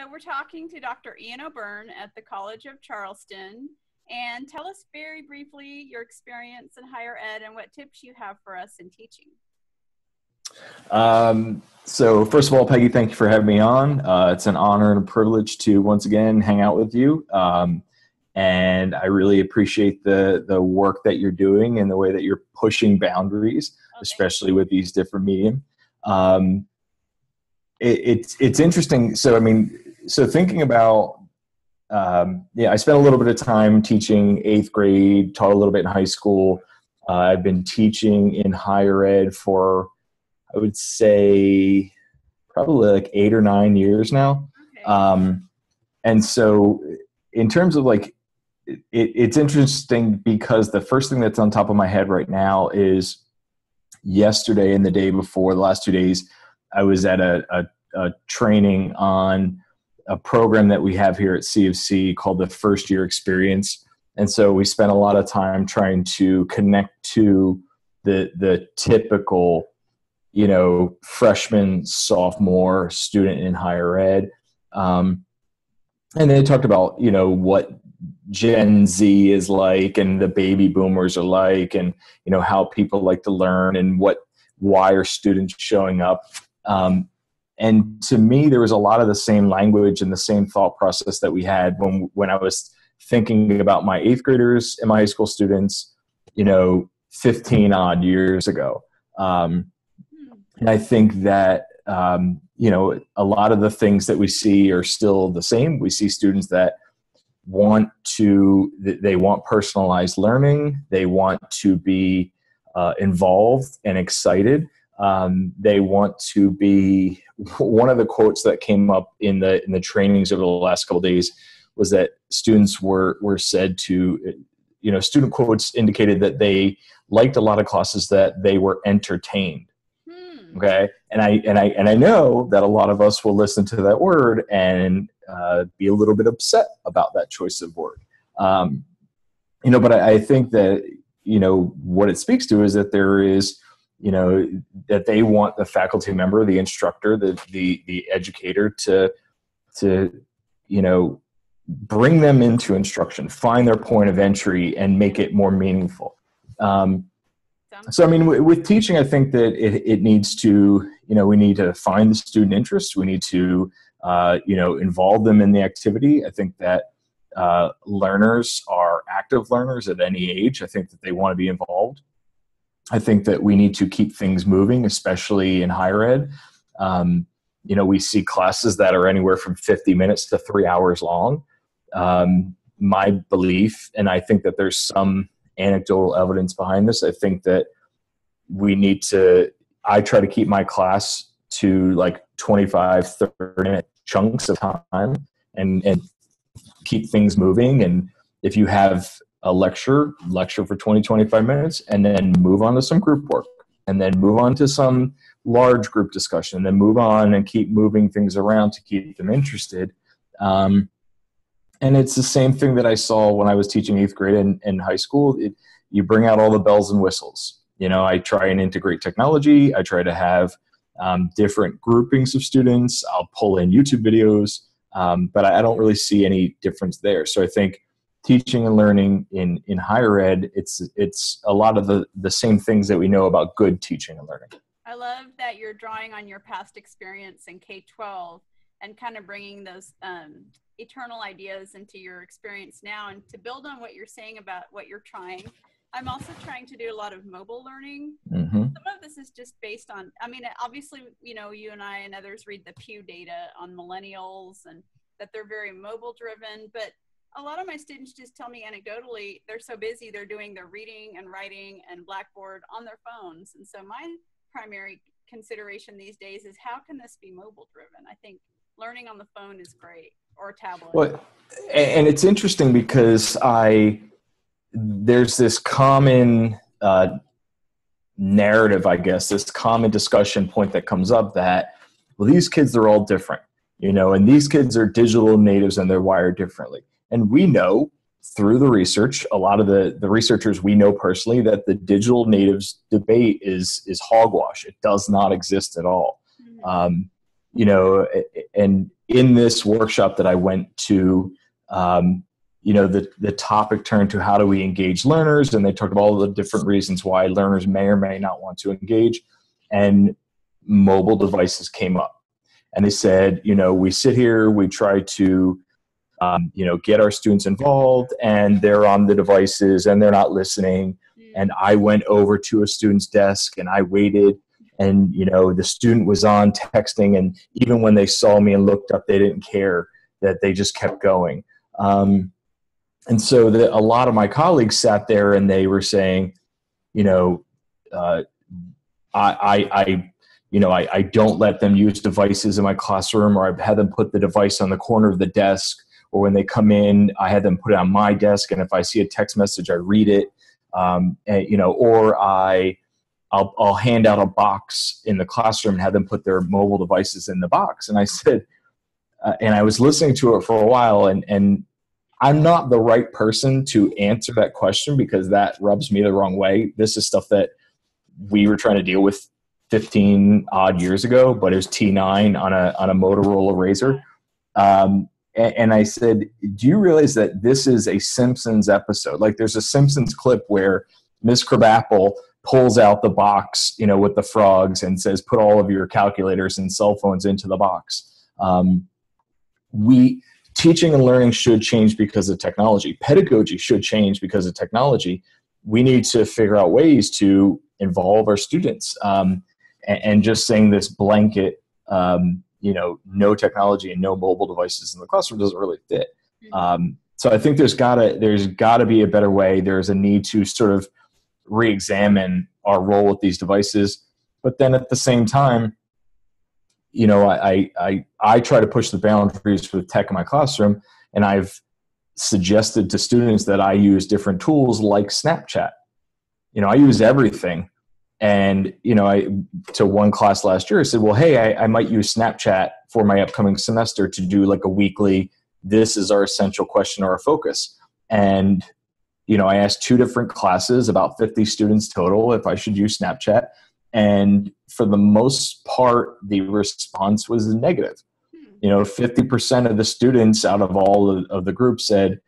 So we're talking to Dr. Ian O'Byrne at the College of Charleston. And tell us very briefly your experience in higher ed and what tips you have for us in teaching. Um, so first of all, Peggy, thank you for having me on. Uh, it's an honor and a privilege to once again hang out with you. Um, and I really appreciate the the work that you're doing and the way that you're pushing boundaries, okay. especially with these different medium. Um, it, it's it's interesting. So I mean, so thinking about um, yeah, I spent a little bit of time teaching eighth grade, taught a little bit in high school. Uh, I've been teaching in higher ed for I would say probably like eight or nine years now. Okay. Um, and so, in terms of like, it, it's interesting because the first thing that's on top of my head right now is yesterday and the day before, the last two days, I was at a, a, a training on a program that we have here at CofC called the First Year Experience. And so we spent a lot of time trying to connect to the the typical you know, freshman, sophomore student in higher ed. Um, and they talked about, you know, what Gen Z is like and the baby boomers are like and, you know, how people like to learn and what, why are students showing up. Um, and to me, there was a lot of the same language and the same thought process that we had when, when I was thinking about my eighth graders and my high school students, you know, 15 odd years ago. Um, and I think that um, you know a lot of the things that we see are still the same. We see students that want to they want personalized learning. They want to be uh, involved and excited. Um, they want to be one of the quotes that came up in the in the trainings over the last couple days was that students were were said to you know student quotes indicated that they liked a lot of classes that they were entertained. Okay? And i and i and i know that a lot of us will listen to that word and uh, be a little bit upset about that choice of word. Um, you know but I, I, think that you know what it speaks to is that there is you know that they want the faculty member the instructor the the the educator to to you know bring them into instruction find their point of entry and make it more meaningful um, so, I mean, w- with teaching, I think that it, it needs to, you know, we need to find the student interest. We need to, uh, you know, involve them in the activity. I think that uh, learners are active learners at any age. I think that they want to be involved. I think that we need to keep things moving, especially in higher ed. Um, you know, we see classes that are anywhere from 50 minutes to three hours long. Um, my belief, and I think that there's some anecdotal evidence behind this. I think that we need to, I try to keep my class to like 25, 30 minute chunks of time and, and keep things moving. And if you have a lecture, lecture for 20, 25 minutes, and then move on to some group work, and then move on to some large group discussion, and then move on and keep moving things around to keep them interested. Um, and it's the same thing that I saw when I was teaching eighth grade in, in high school. It, you bring out all the bells and whistles. You know, I try and integrate technology. I try to have um, different groupings of students. I'll pull in YouTube videos, um, but I, I, don't really see any difference there. So I think teaching and learning in in higher ed, it's it's a lot of the the same things that we know about good teaching and learning. I love that you're drawing on your past experience in K twelve and kind of bringing those um, eternal ideas into your experience now and to build on what you're saying about what you're trying i'm also trying to do a lot of mobile learning mm-hmm. some of this is just based on i mean obviously you know you and i and others read the pew data on millennials and that they're very mobile driven but a lot of my students just tell me anecdotally they're so busy they're doing their reading and writing and blackboard on their phones. And so my primary consideration these days is how can this be mobile driven? I think learning on the phone is great or tablet. Well, and it's interesting because I there's this common uh, narrative, I guess, this common discussion point that comes up that well, these kids are all different, you know, and these kids are digital natives and they're wired differently, and we know through the research, a lot of the, the researchers we know personally that the digital natives debate is is hogwash. It does not exist at all. Mm-hmm. Um, you know, and in this workshop that I went to, um, you know, the, the topic turned to how do we engage learners, and they talked about all the different reasons why learners may or may not want to engage, and mobile devices came up, and they said, you know, we sit here, we try to, um, you know, get our students involved, and they're on the devices and they're not listening, mm. and I went over to a student's desk and I waited and you know the student was on texting and even when they saw me and looked up they didn't care that they just kept going um, and so the, a lot of my colleagues sat there and they were saying you know uh, I, I, I you know I, I don't let them use devices in my classroom or i've had them put the device on the corner of the desk or when they come in i had them put it on my desk and if i see a text message i read it um, and, you know or i I'll, I'll hand out a box in the classroom and have them put their mobile devices in the box. And I said, uh, and I was listening to it for a while, and, and I'm not the right person to answer that question because that rubs me the wrong way. This is stuff that we were trying to deal with 15 odd years ago, but it was T9 on a, on a Motorola Razr. Um, and, I said, Do you realize that this is a Simpsons episode? Like, there's a Simpsons clip where Miss Krabappel pulls out the box, you know, with the frogs and says, "Put all of your calculators and cell phones into the box." Um, we teaching and learning should change because of technology. Pedagogy should change because of technology. We need to figure out ways to involve our students. Um, and, and, just saying this blanket, um, you know, no technology and no mobile devices in the classroom doesn't really fit. Mm-hmm. Um, so I think there's gotta there's gotta be a better way. There's a need to sort of re-examine our role with these devices but then at the same time you know I, I i try to push the boundaries with tech in my classroom and i've suggested to students that i use different tools like snapchat you know i use everything and you know i to one class last year i said well hey I, I might use snapchat for my upcoming semester to do like a weekly this is our essential question or our focus and you know, I asked two different classes, about 50 students total, if I should use Snapchat. And for the most part, the response was negative. Hmm. You know, 50% of the students out of all of, of the group said,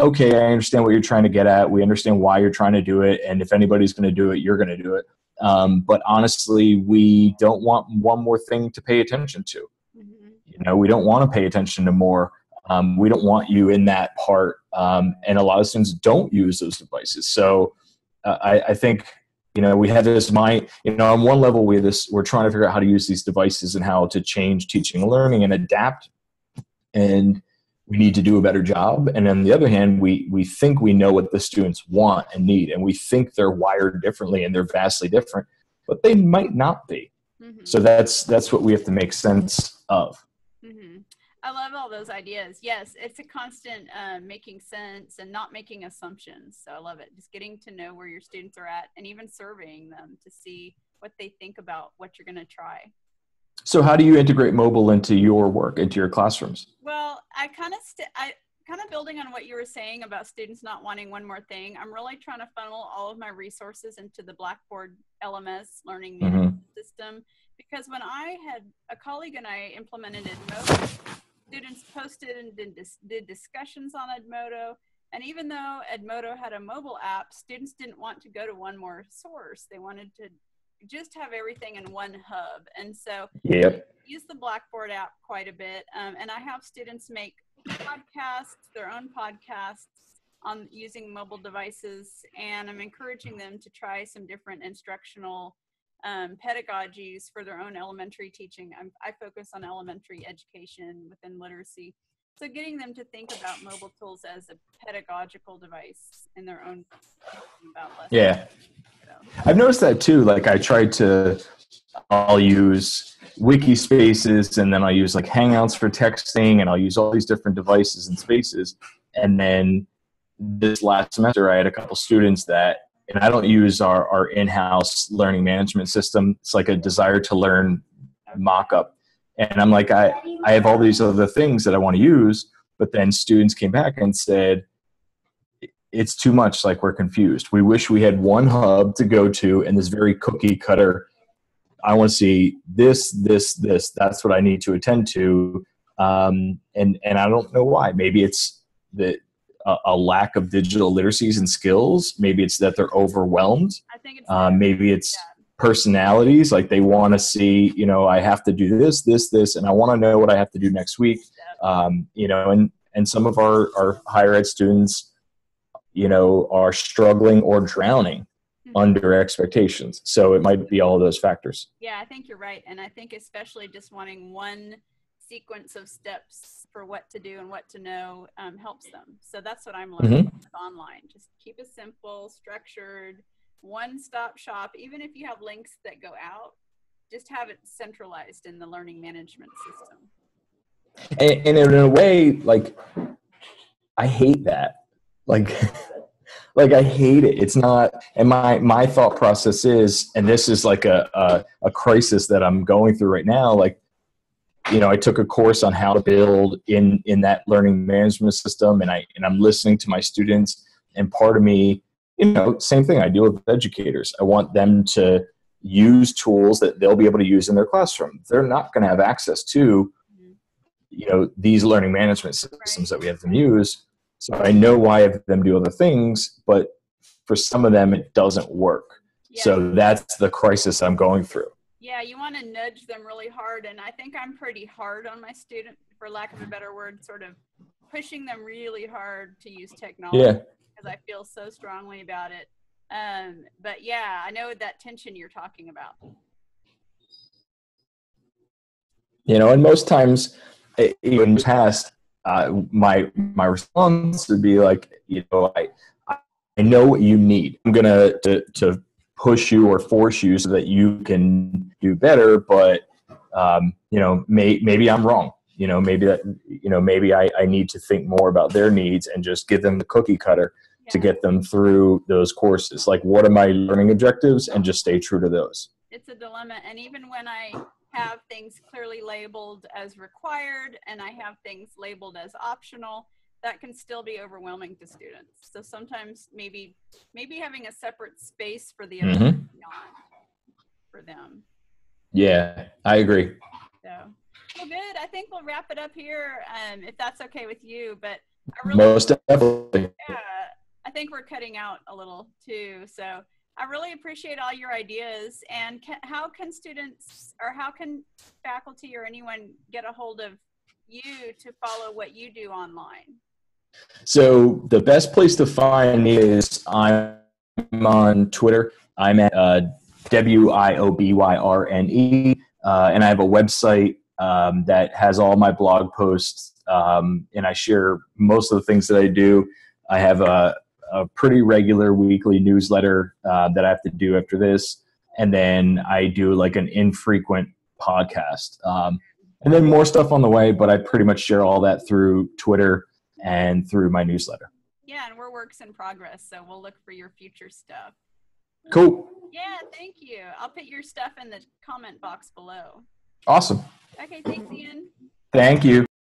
okay, I understand what you're trying to get at. We understand why you're trying to do it. And if anybody's going to do it, you're going to do it. Um, but honestly, we don't want one more thing to pay attention to. Mm-hmm. You know, we don't want to pay attention to more. Um, we don't want you in that part. Um, and a lot of students don't use those devices. So uh, I, I, think you know we have this mind. You know, on one level, we this. We're trying to figure out how to use these devices and how to change teaching and learning and adapt. And we need to do a better job. And on the other hand, we we think we know what the students want and need, and we think they're wired differently and they're vastly different, but they might not be. Mm-hmm. So that's that's what we have to make sense of. I love all those ideas. Yes, it's a constant uh, making sense and not making assumptions. So I love it. Just getting to know where your students are at and even surveying them to see what they think about what you're going to try. So how do you integrate mobile into your work, into your classrooms? Well, I kind of st- I kind of building on what you were saying about students not wanting one more thing. I'm really trying to funnel all of my resources into the Blackboard LMS learning mm-hmm. system because when I had a colleague and I implemented Edmodo, students posted and did, dis- did discussions on Edmodo. And even though Edmodo had a mobile app, students didn't want to go to one more source. They wanted to just have everything in one hub. And so yep. use the Blackboard app quite a bit. Um, and I have students make podcasts, their own podcasts on using mobile devices. And I'm encouraging them to try some different instructional um, pedagogies for their own elementary teaching. I'm, i focus on elementary education within literacy. So getting them to think about mobile tools as a pedagogical device in their own. Yeah. I've noticed that too. Like I tried to, I'll use Wikispaces and then I'll use like Hangouts for texting and I'll use all these different devices and spaces. And then this last semester, I had a couple students that and I don't use our, our in-house learning management system. It's like a Desire2Learn mock-up. And I'm like, I, I have all these other things that I want to use, but then students came back and said, it's too much, like we're confused. We wish we had one hub to go to and this very cookie cutter I want to see this, this, this. That's what I need to attend to. Um, and and I don't know why. Maybe it's the a, a, lack of digital literacies and skills. Maybe it's that they're overwhelmed. I think it's um, maybe it's yeah. personalities. Like they want to see, you know, I have to do this, this, this, and I want to know what I have to do next week. Um, you know, and and some of our our higher ed students, you know, are struggling or drowning mm-hmm. under expectations. So it might be all of those factors. Yeah, I think you're right, and I think especially just wanting one sequence of steps for what to do and what to know um, helps them. So that's what I'm learning mm-hmm. online. Just keep it simple, structured, one stop shop. Even if you have links that go out, just have it centralized in the learning management system. And, and in a way, like, I hate that. Like, like I hate it. It's not. And my my thought process is, and this is like a, a a crisis that I'm going through right now. Like, you know, I took a course on how to build in in that learning management system, and I and I'm listening to my students. And part of me, you know, same thing. I deal with educators. I want them to use tools that they'll be able to use in their classroom. They're not going to have access to, mm-hmm. you know, these learning management systems that we have them use. So I know why I have them do other things, but for some of them, it doesn't work. Yeah. So that's the crisis I'm going through yeah you want to nudge them really hard and i think i'm pretty hard on my student for lack of a better word sort of pushing them really hard to use technology yeah. because i feel so strongly about it um, but yeah i know that tension you're talking about you know and most times even past uh, my my response would be like you know i i know what you need. I'm gonna to, to push you or force you so that you can do better but um, you know may, maybe i'm wrong. You know maybe that you know maybe I, I need to think more about their needs and just give them the cookie cutter yeah. to get them through those courses. Like what are my learning objectives? And just stay true to those. It's a dilemma. And even when i have things clearly labeled as required and i have things labeled as optional that can still be overwhelming to students. So sometimes maybe maybe having a separate space for the mm-hmm. for them. Yeah, I agree. So well, good. I think we'll wrap it up here, um, if that's okay with you. But I really, most definitely. Yeah, I think we're cutting out a little too. So I really appreciate all your ideas. And can, how can students or how can faculty or anyone get a hold of you to follow what you do online? So the best place to find me is I'm on Twitter. I'm at uh, W I O B Y R N E, uh, and I have a website um, that has all my blog posts, um, and I share most of the things that I do. I have a, a pretty regular weekly newsletter uh, that I have to do after this, and then I do like an infrequent podcast, um, and then more stuff on the way. But I pretty much share all that through Twitter and through my newsletter. Yeah, and we're works in progress, so we'll look for your future stuff. Cool. Yeah, thank you. I'll put your stuff in the comment box below. Awesome. Okay, thanks, Ian. Thank you.